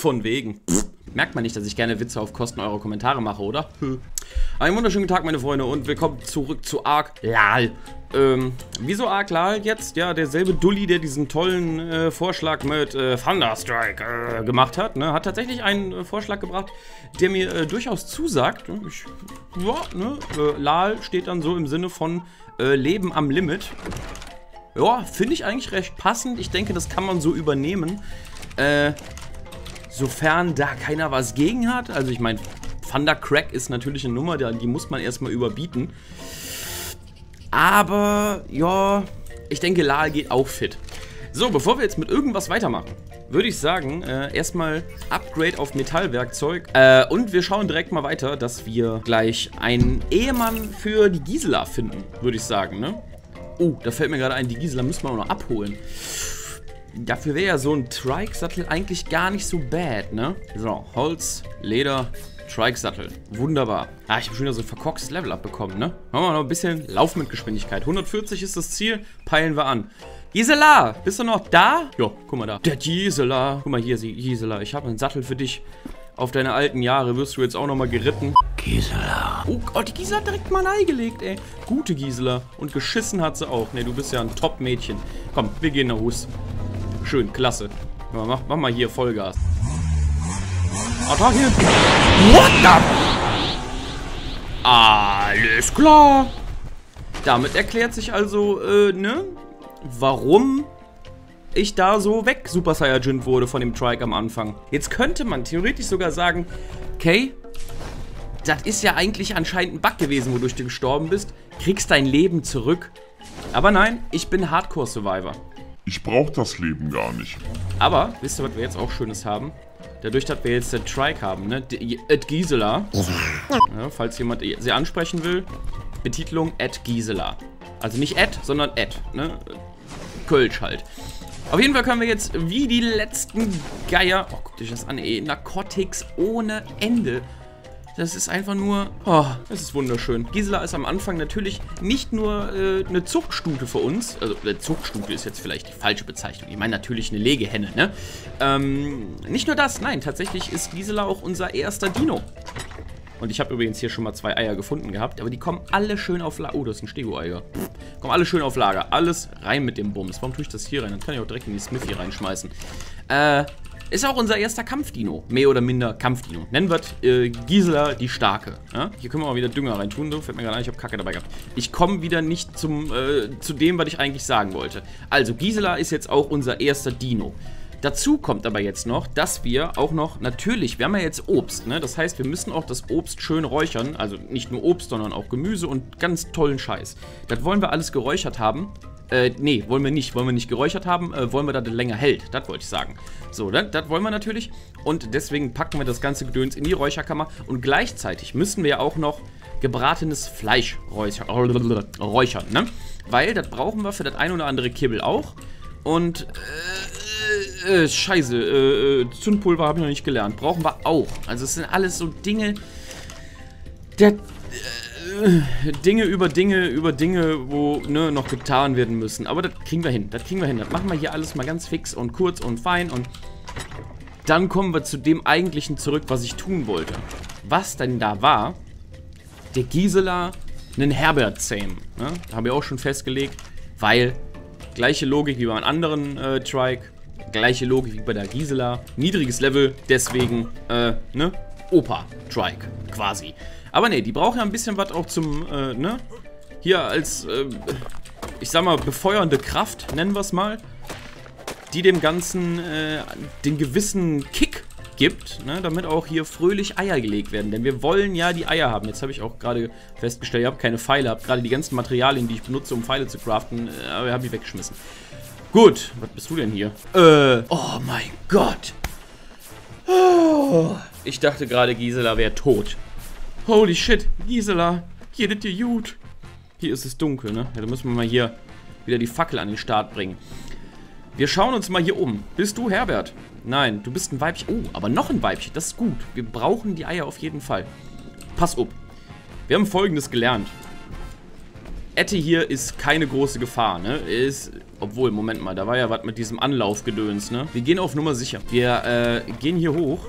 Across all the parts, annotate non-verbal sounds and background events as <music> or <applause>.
Von wegen. Pff. Merkt man nicht, dass ich gerne Witze auf Kosten eurer Kommentare mache, oder? Einen wunderschönen Tag, meine Freunde, und willkommen zurück zu Ark Lal. Ähm, wieso Ark Lal jetzt? Ja, derselbe Dulli, der diesen tollen äh, Vorschlag mit äh, Thunderstrike äh, gemacht hat, ne, hat tatsächlich einen äh, Vorschlag gebracht, der mir äh, durchaus zusagt. Ne? Ich, ja, ne, äh, Lal steht dann so im Sinne von Leben am Limit. Ja, finde ich eigentlich recht passend. Ich denke, das kann man so übernehmen. Äh, Sofern da keiner was gegen hat. Also ich meine, Thundercrack ist natürlich eine Nummer, die muss man erstmal überbieten. Aber, ja, ich denke, Laal geht auch fit. So, bevor wir jetzt mit irgendwas weitermachen, würde ich sagen, äh, erstmal Upgrade auf Metallwerkzeug. Äh, und wir schauen direkt mal weiter, dass wir gleich einen Ehemann für die Gisela finden, würde ich sagen, ne? Oh, da fällt mir gerade ein, die Gisela müssen wir auch noch abholen. Dafür wäre ja so ein Trike-Sattel eigentlich gar nicht so bad, ne? So, Holz, Leder, Trike-Sattel. Wunderbar. Ah, ich habe schon wieder so ein verkorkstes Level abbekommen, ne? Machen wir noch ein bisschen Lauf mit Geschwindigkeit. 140 ist das Ziel, peilen wir an. Gisela, bist du noch da? Ja, guck mal da. Der Gisela. Guck mal hier, Gisela, ich habe einen Sattel für dich. Auf deine alten Jahre wirst du jetzt auch nochmal geritten. Gisela. Oh Gott, die Gisela hat direkt mal ein Ei gelegt, ey. Gute Gisela. Und geschissen hat sie auch. Ne, du bist ja ein Top-Mädchen. Komm, wir gehen nach Hus. Schön, klasse. Mach, mach mal hier Vollgas. Attacke! What the? Alles klar. Damit erklärt sich also, äh, ne? Warum ich da so weg Super Saiyajin wurde von dem Trike am Anfang. Jetzt könnte man theoretisch sogar sagen, okay, das ist ja eigentlich anscheinend ein Bug gewesen, wodurch du gestorben bist. Kriegst dein Leben zurück. Aber nein, ich bin Hardcore-Survivor. Ich brauche das Leben gar nicht. Aber, wisst ihr, was wir jetzt auch Schönes haben? Dadurch, dass wir jetzt den Trike haben, ne? Ed Gisela. Ja, falls jemand sie ansprechen will, Betitelung Ed Gisela. Also nicht Ed, sondern Ed, ne? Kölsch halt. Auf jeden Fall können wir jetzt wie die letzten Geier... Oh, guck dich das an, ey. Narcotics ohne Ende das ist einfach nur... Oh, das ist wunderschön. Gisela ist am Anfang natürlich nicht nur äh, eine Zuchtstute für uns. Also, eine Zuchtstute ist jetzt vielleicht die falsche Bezeichnung. Ich meine natürlich eine Legehenne, ne? Ähm, nicht nur das, nein, tatsächlich ist Gisela auch unser erster Dino. Und ich habe übrigens hier schon mal zwei Eier gefunden gehabt, aber die kommen alle schön auf Lager. Oh, das ist ein Stego-Eier. Kommen alle schön auf Lager. Alles rein mit dem Bums. Warum tue ich das hier rein? Dann kann ich auch direkt in die Smithy reinschmeißen. Äh, ist auch unser erster Kampfdino. Mehr oder minder Kampfdino. Nennen wir äh, Gisela die Starke. Ja? Hier können wir mal wieder Dünger reintun. So, fällt mir gerade ein, ich habe Kacke dabei gehabt. Ich komme wieder nicht zum, äh, zu dem, was ich eigentlich sagen wollte. Also, Gisela ist jetzt auch unser erster Dino. Dazu kommt aber jetzt noch, dass wir auch noch, natürlich, wir haben ja jetzt Obst, ne? Das heißt, wir müssen auch das Obst schön räuchern. Also nicht nur Obst, sondern auch Gemüse und ganz tollen Scheiß. Das wollen wir alles geräuchert haben. Äh, nee, wollen wir nicht. Wollen wir nicht geräuchert haben, äh, wollen wir, dass das länger hält. Das wollte ich sagen. So, das, wollen wir natürlich. Und deswegen packen wir das ganze Gedöns in die Räucherkammer. Und gleichzeitig müssen wir auch noch gebratenes Fleisch räuchern, ne? Weil das brauchen wir für das ein oder andere Kibbel auch. Und, äh, äh, scheiße, äh, äh Zündpulver habe ich noch nicht gelernt. Brauchen wir auch. Also es sind alles so Dinge, der Dinge über Dinge über Dinge, wo ne, noch getan werden müssen. Aber das kriegen wir hin. Das kriegen wir hin. Das machen wir hier alles mal ganz fix und kurz und fein. Und dann kommen wir zu dem eigentlichen zurück, was ich tun wollte. Was denn da war, der Gisela einen Herbert zähmen. Ne? Habe ich auch schon festgelegt. Weil gleiche Logik wie beim anderen äh, Trike. Gleiche Logik wie bei der Gisela. Niedriges Level, deswegen, äh, ne? Opa-Trike, quasi. Aber ne, die brauchen ja ein bisschen was auch zum, äh, ne? Hier als, äh, ich sag mal, befeuernde Kraft, nennen wir es mal. Die dem Ganzen äh, den gewissen Kick gibt, ne, damit auch hier fröhlich Eier gelegt werden. Denn wir wollen ja die Eier haben. Jetzt habe ich auch gerade festgestellt, ich habe keine Pfeile, habe gerade die ganzen Materialien, die ich benutze, um Pfeile zu craften, äh, habe ich weggeschmissen. Gut, was bist du denn hier? Äh, oh mein Gott. Oh, ich dachte gerade, Gisela wäre tot. Holy shit, Gisela, geht dir gut? Hier ist es dunkel, ne? Ja, da müssen wir mal hier wieder die Fackel an den Start bringen. Wir schauen uns mal hier um. Bist du Herbert? Nein, du bist ein Weibchen. Oh, aber noch ein Weibchen. Das ist gut. Wir brauchen die Eier auf jeden Fall. Pass auf. Wir haben folgendes gelernt. Ette hier ist keine große Gefahr, ne? Ist, obwohl, Moment mal, da war ja was mit diesem Anlaufgedöns, ne? Wir gehen auf Nummer sicher. Wir äh, gehen hier hoch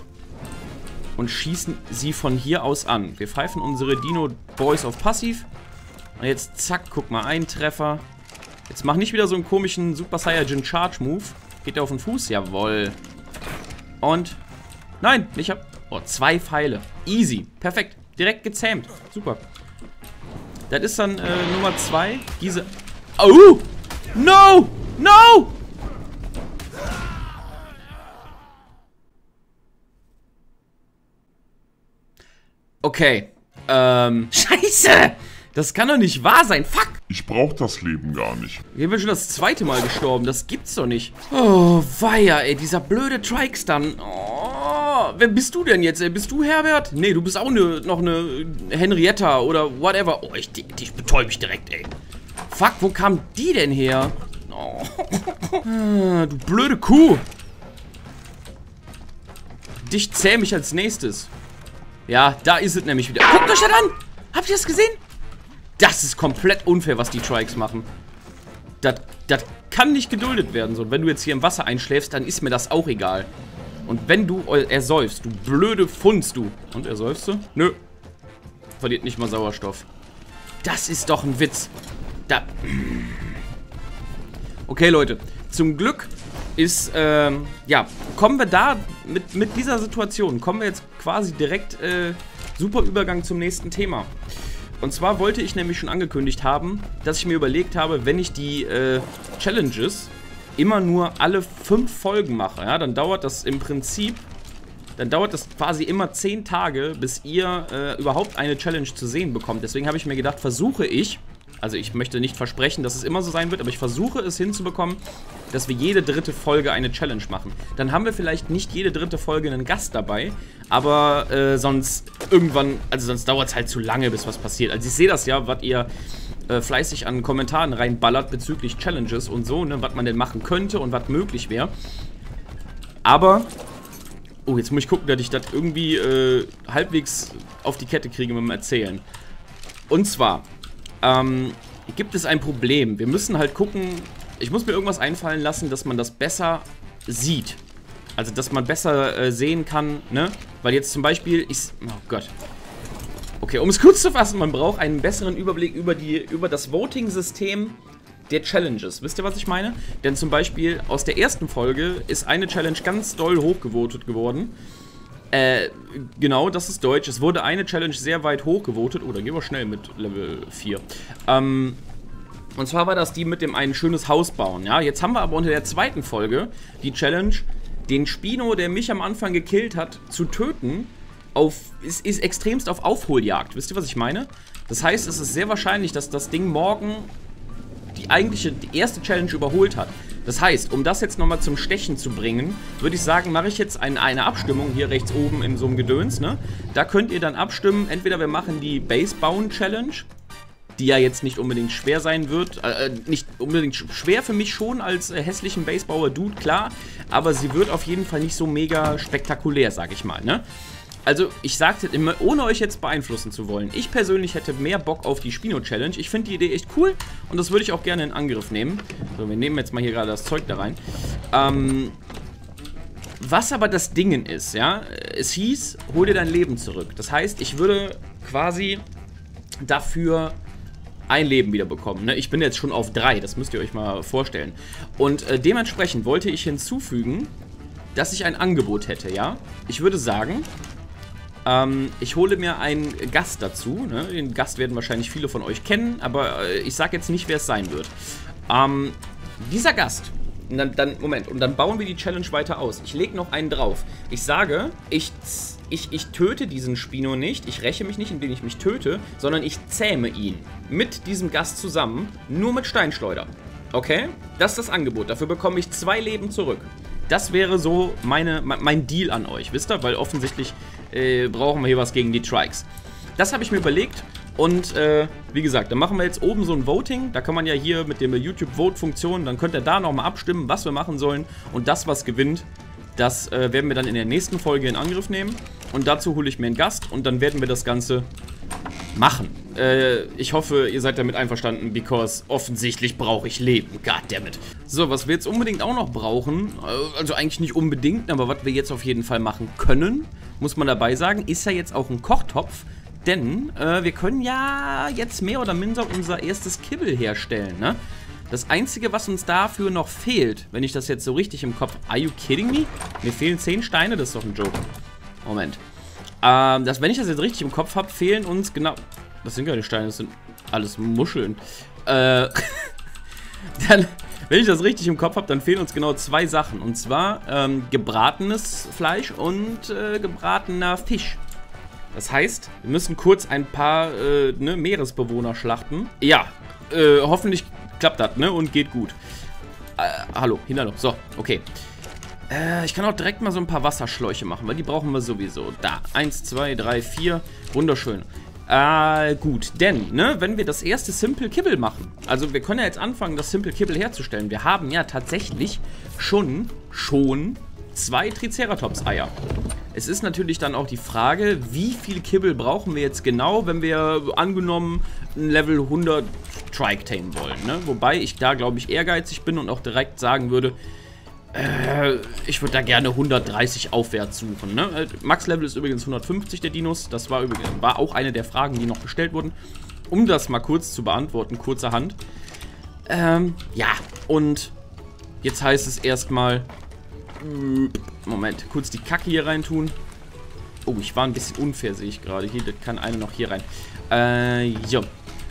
und schießen sie von hier aus an. Wir pfeifen unsere Dino-Boys auf Passiv. Und jetzt zack, guck mal, ein Treffer. Jetzt mach nicht wieder so einen komischen Super Saiyajin Charge Move. Geht der auf den Fuß? Jawoll. Und, nein, ich hab, oh, zwei Pfeile. Easy, perfekt, direkt gezähmt. Super. Das ist dann äh, Nummer zwei. Diese, oh, no, no. Okay. Ähm. Scheiße! Das kann doch nicht wahr sein. Fuck! Ich brauch das Leben gar nicht. Wir sind schon das zweite Mal gestorben. Das gibt's doch nicht. Oh, weia, ey. Dieser blöde Trikes-Dann. Oh, wer bist du denn jetzt? Ey? Bist du Herbert? Nee, du bist auch ne, noch eine Henrietta oder whatever. Oh, ich, ich betäube mich direkt, ey. Fuck, wo kam die denn her? Oh. <laughs> du blöde Kuh. Dich zähm ich als nächstes. Ja, da ist es nämlich wieder. Guckt euch das an! Habt ihr das gesehen? Das ist komplett unfair, was die Trikes machen. Das, das kann nicht geduldet werden. So. Wenn du jetzt hier im Wasser einschläfst, dann ist mir das auch egal. Und wenn du ersäufst, du blöde Funz, du. Und ersäufst du? Nö. Verliert nicht mal Sauerstoff. Das ist doch ein Witz. Da. Okay, Leute. Zum Glück ist, ähm, ja, kommen wir da mit, mit dieser Situation, kommen wir jetzt quasi direkt, äh, super Übergang zum nächsten Thema. Und zwar wollte ich nämlich schon angekündigt haben, dass ich mir überlegt habe, wenn ich die äh, Challenges immer nur alle fünf Folgen mache, ja, dann dauert das im Prinzip, dann dauert das quasi immer zehn Tage, bis ihr äh, überhaupt eine Challenge zu sehen bekommt. Deswegen habe ich mir gedacht, versuche ich, also ich möchte nicht versprechen, dass es immer so sein wird, aber ich versuche es hinzubekommen, dass wir jede dritte Folge eine Challenge machen. Dann haben wir vielleicht nicht jede dritte Folge einen Gast dabei, aber äh, sonst irgendwann, also sonst dauert es halt zu lange, bis was passiert. Also ich sehe das ja, was ihr äh, fleißig an Kommentaren reinballert bezüglich Challenges und so, ne, was man denn machen könnte und was möglich wäre. Aber, oh, jetzt muss ich gucken, dass ich das irgendwie äh, halbwegs auf die Kette kriege mit dem Erzählen. Und zwar, ähm, gibt es ein Problem. Wir müssen halt gucken, ich muss mir irgendwas einfallen lassen, dass man das besser sieht. Also, dass man besser äh, sehen kann, ne? Weil jetzt zum Beispiel, ich, oh Gott. Okay, um es <laughs> kurz zu fassen, man braucht einen besseren Überblick über, die, über das Voting-System der Challenges. Wisst ihr, was ich meine? Denn zum Beispiel aus der ersten Folge ist eine Challenge ganz doll hochgevotet geworden. Äh, genau, das ist Deutsch. Es wurde eine Challenge sehr weit hochgevotet. Oh, dann gehen wir schnell mit Level 4. Ähm, und zwar war das die mit dem ein schönes Haus bauen, ja. Jetzt haben wir aber unter der zweiten Folge die Challenge, den Spino, der mich am Anfang gekillt hat, zu töten, auf, ist, ist extremst auf Aufholjagd. Wisst ihr, was ich meine? Das heißt, es ist sehr wahrscheinlich, dass das Ding morgen die eigentliche, die erste Challenge überholt hat. Das heißt, um das jetzt nochmal zum Stechen zu bringen, würde ich sagen, mache ich jetzt ein, eine Abstimmung hier rechts oben in so einem Gedöns, ne? Da könnt ihr dann abstimmen, entweder wir machen die Base Bauen Challenge, die ja jetzt nicht unbedingt schwer sein wird. Äh, äh nicht unbedingt schwer für mich schon als äh, hässlichen Basebauer-Dude, klar. Aber sie wird auf jeden Fall nicht so mega spektakulär, sag ich mal, ne? Also, ich sagte immer, ohne euch jetzt beeinflussen zu wollen, ich persönlich hätte mehr Bock auf die Spino-Challenge. Ich finde die Idee echt cool und das würde ich auch gerne in Angriff nehmen. So, wir nehmen jetzt mal hier gerade das Zeug da rein. Ähm, was aber das Dingen ist, ja, es hieß, hol dir dein Leben zurück. Das heißt, ich würde quasi dafür ein Leben wieder bekommen. Ne? Ich bin jetzt schon auf drei, das müsst ihr euch mal vorstellen. Und äh, dementsprechend wollte ich hinzufügen, dass ich ein Angebot hätte, ja. Ich würde sagen, ähm, ich hole mir einen Gast dazu. Ne? Den Gast werden wahrscheinlich viele von euch kennen, aber äh, ich sage jetzt nicht, wer es sein wird. Ähm, dieser Gast, dann, dann, Moment, und dann bauen wir die Challenge weiter aus. Ich lege noch einen drauf. Ich sage, ich, ich, ich töte diesen Spino nicht, ich räche mich nicht, indem ich mich töte, sondern ich zähme ihn mit diesem Gast zusammen, nur mit Steinschleuder. Okay? Das ist das Angebot. Dafür bekomme ich zwei Leben zurück. Das wäre so meine, mein Deal an euch, wisst ihr? Weil offensichtlich äh, brauchen wir hier was gegen die Trikes. Das habe ich mir überlegt und äh, wie gesagt, dann machen wir jetzt oben so ein Voting. Da kann man ja hier mit der YouTube-Vote-Funktion, dann könnt ihr da nochmal abstimmen, was wir machen sollen. Und das, was gewinnt, das äh, werden wir dann in der nächsten Folge in Angriff nehmen. Und dazu hole ich mir einen Gast und dann werden wir das Ganze machen. Äh, ich hoffe, ihr seid damit einverstanden, because offensichtlich brauche ich Leben. Goddammit. So, was wir jetzt unbedingt auch noch brauchen, äh, also eigentlich nicht unbedingt, aber was wir jetzt auf jeden Fall machen können, muss man dabei sagen, ist ja jetzt auch ein Kochtopf. Denn äh, wir können ja jetzt mehr oder minder unser erstes Kibbel herstellen, ne? Das Einzige, was uns dafür noch fehlt, wenn ich das jetzt so richtig im Kopf... Are you kidding me? Mir fehlen 10 Steine, das ist doch ein Joke. Moment. Ähm, das, wenn ich das jetzt richtig im Kopf habe, fehlen uns genau... Das sind keine Steine, das sind alles Muscheln. Äh, <laughs> dann, wenn ich das richtig im Kopf habe, dann fehlen uns genau zwei Sachen. Und zwar ähm, gebratenes Fleisch und äh, gebratener Fisch. Das heißt, wir müssen kurz ein paar äh, ne, Meeresbewohner schlachten. Ja, äh, hoffentlich klappt das, ne? Und geht gut. Äh, hallo, Hinterloch. So, okay. Äh, ich kann auch direkt mal so ein paar Wasserschläuche machen, weil die brauchen wir sowieso. Da, eins, zwei, drei, vier. Wunderschön. Äh, gut, denn, ne, wenn wir das erste Simple Kibble machen, also wir können ja jetzt anfangen, das Simple Kibble herzustellen. Wir haben ja tatsächlich schon, schon zwei Triceratops-Eier. Es ist natürlich dann auch die Frage, wie viel Kibbel brauchen wir jetzt genau, wenn wir angenommen ein Level 100 Trike tamen wollen. Ne? Wobei ich da, glaube ich, ehrgeizig bin und auch direkt sagen würde, äh, ich würde da gerne 130 aufwärts suchen. Ne? Äh, Max-Level ist übrigens 150 der Dinos. Das war, übrigens, war auch eine der Fragen, die noch gestellt wurden. Um das mal kurz zu beantworten, kurzerhand. Ähm, ja, und jetzt heißt es erstmal, Moment, kurz die Kacke hier reintun. Oh, ich war ein bisschen unfair, sehe ich gerade. Hier, das kann eine noch hier rein. Äh, ja.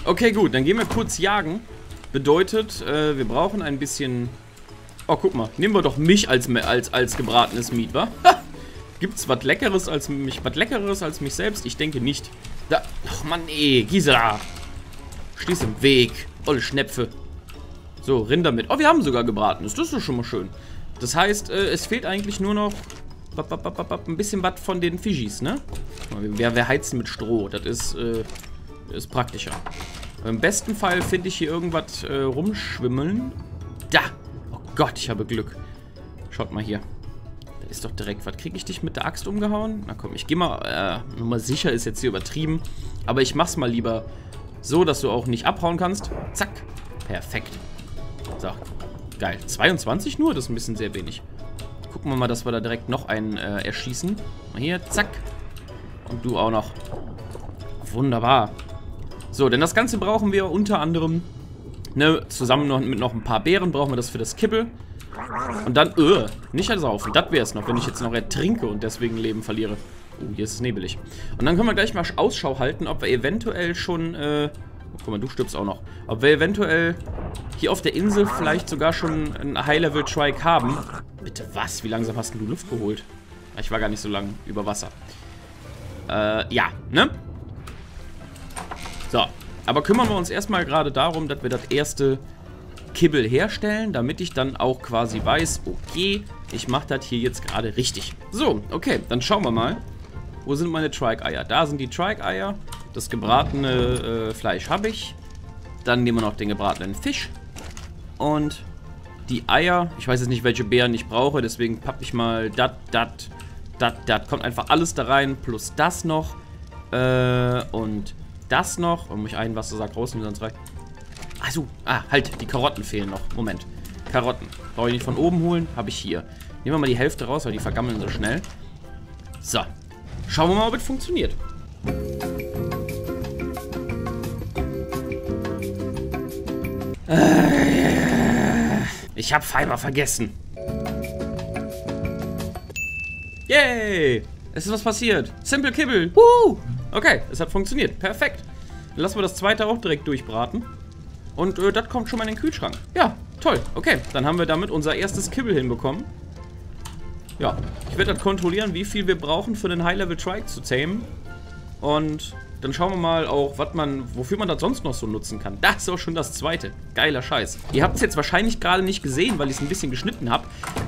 Okay, gut, dann gehen wir kurz jagen. Bedeutet, äh, wir brauchen ein bisschen... Oh, guck mal. Nehmen wir doch mich als, als, als gebratenes Meat, wa? Gibt's was Leckeres als mich, was Leckeres als mich selbst? Ich denke nicht. Da, ach Mann, ey, Gisela. Stehst im Weg. Olle Schnäpfe. So, Rinder mit. Oh, wir haben sogar gebratenes. Das ist doch schon mal schön. Das heißt, äh, es fehlt eigentlich nur noch ein bisschen was von den Fijis, ne? Wir, wir heizen mit Stroh. Das ist, äh, ist praktischer. Im besten Fall finde ich hier irgendwas äh, rumschwimmeln. Da! Gott, ich habe Glück. Schaut mal hier. Da ist doch direkt... Was kriege ich dich mit der Axt umgehauen? Na komm, ich gehe mal... Äh, nur mal sicher ist jetzt hier übertrieben. Aber ich mach's mal lieber so, dass du auch nicht abhauen kannst. Zack. Perfekt. So, Geil. 22 nur? Das ist ein bisschen sehr wenig. Gucken wir mal, dass wir da direkt noch einen äh, erschießen. Mal hier, zack. Und du auch noch. Wunderbar. So, denn das Ganze brauchen wir unter anderem, ne, zusammen noch, mit noch ein paar Beeren brauchen wir das für das Kippel. Und dann, öh, nicht ersaufen. Das wäre es noch, wenn ich jetzt noch ertrinke und deswegen Leben verliere. Oh, hier ist es nebelig. Und dann können wir gleich mal Ausschau halten, ob wir eventuell schon, äh, Guck mal, du stirbst auch noch. Ob wir eventuell hier auf der Insel vielleicht sogar schon einen High-Level-Trike haben. Bitte was? Wie langsam hast du Luft geholt? Ich war gar nicht so lang über Wasser. Äh, ja, ne? So, aber kümmern wir uns erstmal gerade darum, dass wir das erste Kibbel herstellen, damit ich dann auch quasi weiß, okay, ich mache das hier jetzt gerade richtig. So, okay, dann schauen wir mal. Wo sind meine Trike-Eier? Da sind die Trike-Eier. Das gebratene äh, Fleisch habe ich. Dann nehmen wir noch den gebratenen Fisch. Und die Eier. Ich weiß jetzt nicht, welche Beeren ich brauche. Deswegen pappe ich mal dat, dat, dat, dat. Kommt einfach alles da rein. Plus das noch. Äh, und das noch. Und muss ich ein Wassersack rausnehmen, sonst reicht. Also, ah, halt. Die Karotten fehlen noch. Moment. Karotten. Brauche ich nicht von oben holen. Habe ich hier. Nehmen wir mal die Hälfte raus, weil die vergammeln so schnell. So. Schauen wir mal, ob es funktioniert. Ich habe Fiber vergessen. Yay! Es ist was passiert. Simple Kibble. Woo! Okay, es hat funktioniert. Perfekt. Dann lassen wir das zweite auch direkt durchbraten. Und äh, das kommt schon mal in den Kühlschrank. Ja, toll. Okay, dann haben wir damit unser erstes Kibble hinbekommen. Ja, ich werde das kontrollieren, wie viel wir brauchen für den High-Level-Trike zu tamen. Und dann schauen wir mal auch, was man, wofür man das sonst noch so nutzen kann. Das ist auch schon das zweite. Geiler Scheiß. Ihr habt es jetzt wahrscheinlich gerade nicht gesehen, weil ich es ein bisschen geschnitten habe.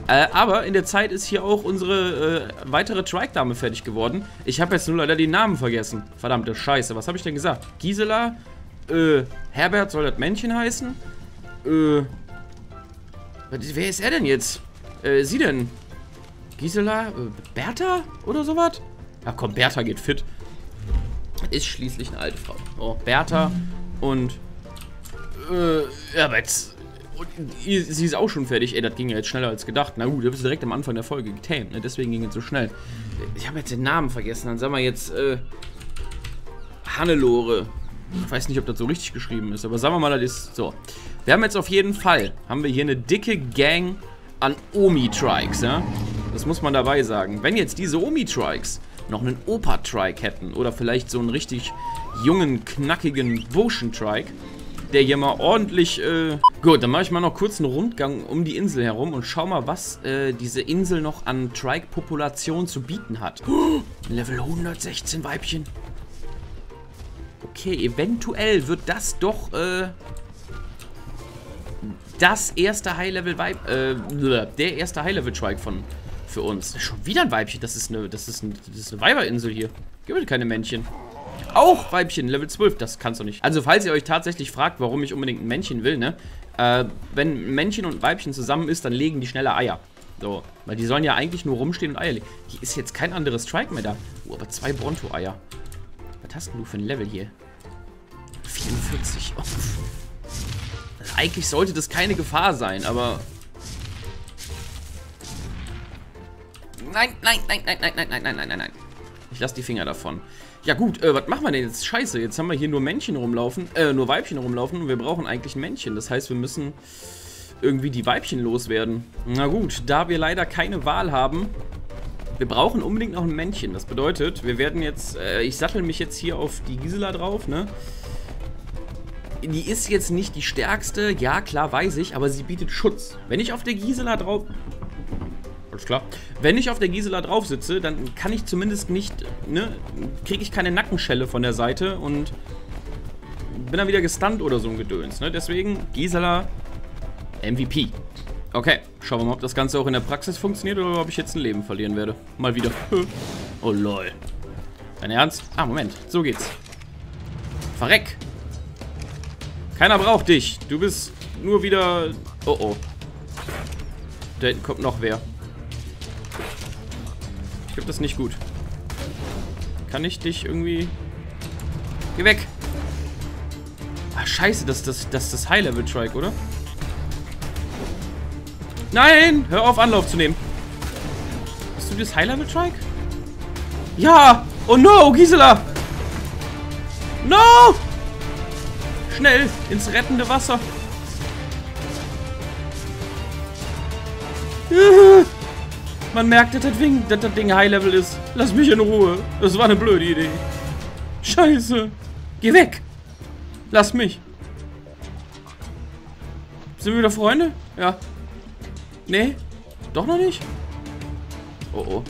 Äh, aber in der Zeit ist hier auch unsere äh, weitere Trike-Dame fertig geworden. Ich habe jetzt nur leider die Namen vergessen. Verdammte Scheiße. Was habe ich denn gesagt? Gisela? Äh, Herbert soll das Männchen heißen? Äh, wer ist er denn jetzt? Äh, sie denn? Gisela? Äh, Bertha? Oder sowas? Ach komm, Bertha geht fit. Ist schließlich eine alte Frau. Oh, Bertha und... Äh, jetzt... Und sie ist auch schon fertig. Ey, das ging ja jetzt schneller als gedacht. Na gut, du bist direkt am Anfang der Folge getamed, ne? Deswegen ging es so schnell. Ich habe jetzt den Namen vergessen. Dann sagen wir jetzt, äh... Hannelore. Ich weiß nicht, ob das so richtig geschrieben ist, aber sagen wir mal, das ist so. Wir haben jetzt auf jeden Fall, haben wir hier eine dicke Gang an Omi-Trikes, ja? Das muss man dabei sagen. Wenn jetzt diese Omi-Trikes noch einen Opa-Trike hätten oder vielleicht so einen richtig jungen, knackigen Burschen-Trike, der hier mal ordentlich, äh... Gut, dann mache ich mal noch kurz einen Rundgang um die Insel herum und schau mal, was äh, diese Insel noch an Trike-Population zu bieten hat. Oh, <gasps> Level 116 Weibchen. Okay, eventuell wird das doch, äh, das erste High-Level-Vibe, äh, der erste High-Level-Trike von, für uns. Schon wieder ein Weibchen, das ist eine, das ist, ein, das ist eine Weiberinsel hier. Gibt es keine Männchen. Auch Weibchen, Level 12, das kannst du nicht. Also, falls ihr euch tatsächlich fragt, warum ich unbedingt ein Männchen will, ne, äh, wenn Männchen und Weibchen zusammen ist, dann legen die schneller Eier. So, weil die sollen ja eigentlich nur rumstehen und Eier legen. Hier ist jetzt kein anderes Strike mehr da. Oh, aber zwei Bronto-Eier. Was hast du für ein Level hier? 44. Oh. Eigentlich sollte das keine Gefahr sein, aber... Nein, nein, nein, nein, nein, nein, nein, nein, nein, nein, nein. Ich lasse die Finger davon. Ja gut, äh, was machen wir denn jetzt? Scheiße, jetzt haben wir hier nur Männchen rumlaufen, äh, nur Weibchen rumlaufen und wir brauchen eigentlich ein Männchen. Das heißt, wir müssen irgendwie die Weibchen loswerden. Na gut, da wir leider keine Wahl haben, wir brauchen unbedingt noch ein Männchen. Das bedeutet, wir werden jetzt, äh, ich sattel mich jetzt hier auf die Gisela drauf, ne? Die ist jetzt nicht die stärkste, ja klar, weiß ich, aber sie bietet Schutz. Wenn ich auf der Gisela drauf... Alles klar. Wenn ich auf der Gisela drauf sitze, dann kann ich zumindest nicht, ne, kriege ich keine Nackenschelle von der Seite und bin dann wieder gestunt oder so ein Gedöns, ne? Deswegen Gisela MVP. Okay, schauen wir mal, ob das Ganze auch in der Praxis funktioniert oder ob ich jetzt ein Leben verlieren werde. Mal wieder. <laughs> Oh lol. Dein Ernst? Ah, Moment. So geht's. Verreck. Keiner braucht dich. Du bist nur wieder... Oh oh. Da hinten kommt noch wer. Ich glaube, das ist nicht gut. Kann ich dich irgendwie... Geh weg. Ah, scheiße, das, das, das ist das High-Level-Trike, oder? Nein! Hör auf, Anlauf zu nehmen. Bist du das High-Level-Trike? Ja! Oh no, Gisela! No! Schnell, ins rettende Wasser. Man merkt, dass das Ding, dass das Ding High-Level ist. Lass mich in Ruhe. Das war eine blöde Idee. Scheiße. Geh weg. Lass mich. Sind wir wieder Freunde? Ja. Nee? Doch noch nicht? Oh oh.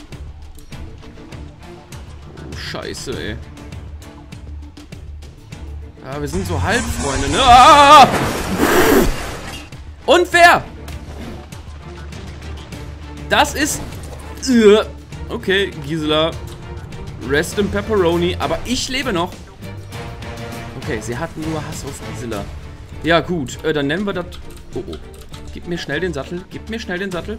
Oh, scheiße, ey. Ja, wir sind so Halbfreunde, ne? Ah! Unfair! Das ist... Okay, Gisela. Rest in Pepperoni. Aber ich lebe noch. Okay, sie hatten nur Hass auf Gisela. Ja, gut. Äh, dann nennen wir das... Oh, oh. Gib mir schnell den Sattel. Gib mir schnell den Sattel.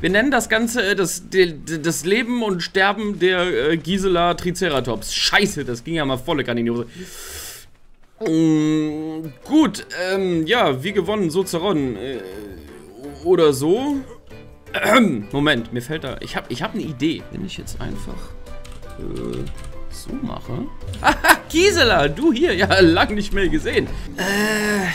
Wir nennen das Ganze äh, das, das Leben und Sterben der äh, Gisela Triceratops. Scheiße, das ging ja mal volle Kaninose. Mm, gut, ähm, ja, wie gewonnen, so zerronnen. Äh, oder so. <clears throat> Moment, mir fällt da... Ich habe ich hab eine Idee. Wenn ich jetzt einfach äh, so mache... Haha, <laughs> Gisela, du hier. Ja, lang nicht mehr gesehen. Äh...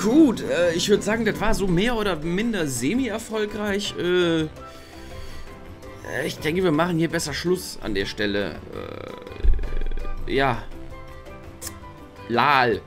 Gut, äh, ich würde sagen, das war so mehr oder minder semi-erfolgreich. Äh, äh, ich denke, wir machen hier besser Schluss an der Stelle. Äh, ja, Lal.